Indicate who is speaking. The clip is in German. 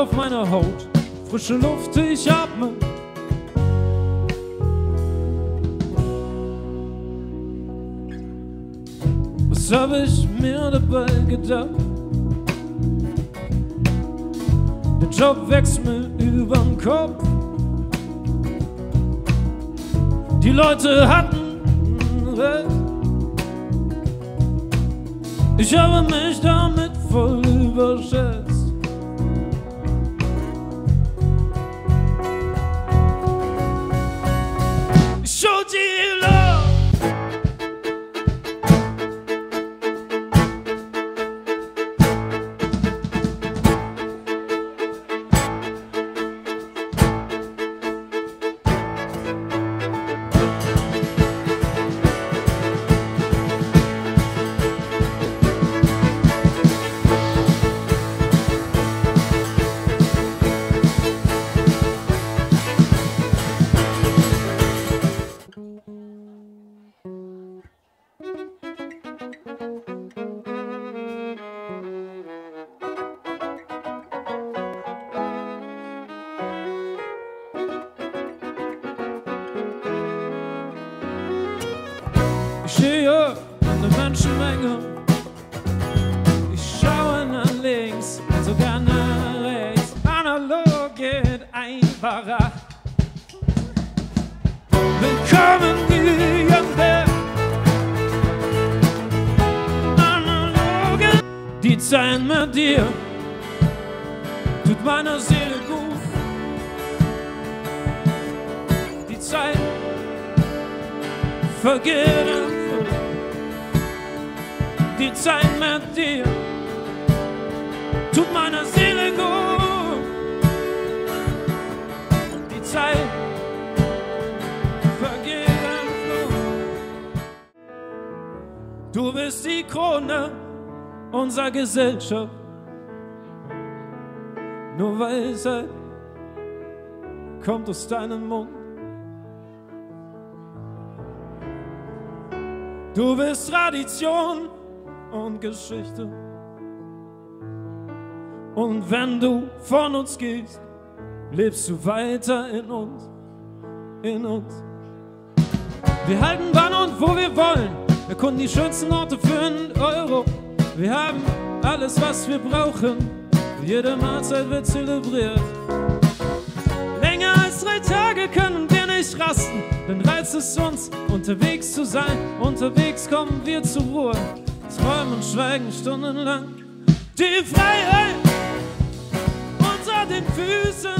Speaker 1: auf meiner Haut, frische Luft, ich atme. Was hab ich mir dabei gedacht? Der Job wächst mir überm Kopf. Die Leute hatten recht. Ich habe mich damit voll überschätzt. Ich stehe an der Menschenmenge. Ich schaue nach links und sogar nach rechts. Analog geht einfacher. Willkommen Die Zeit mit dir tut meiner Seele gut. Die Zeit vergeht. Die Zeit mit dir tut meiner Seele gut. Die Zeit vergeht. Du bist die Krone unserer Gesellschaft. Nur Weisheit kommt aus deinem Mund. Du bist Tradition und Geschichte. Und wenn du von uns gehst, lebst du weiter in uns, in uns. Wir halten wann und wo wir wollen, erkunden die schönsten Orte für einen Euro. Wir haben alles, was wir brauchen, jede Mahlzeit wird zelebriert. Länger als drei Tage können wir nicht rasten, denn reizt es uns, unterwegs zu sein. Unterwegs kommen wir zur Ruhe, träumen schweigen stundenlang. Die Freiheit unter den Füßen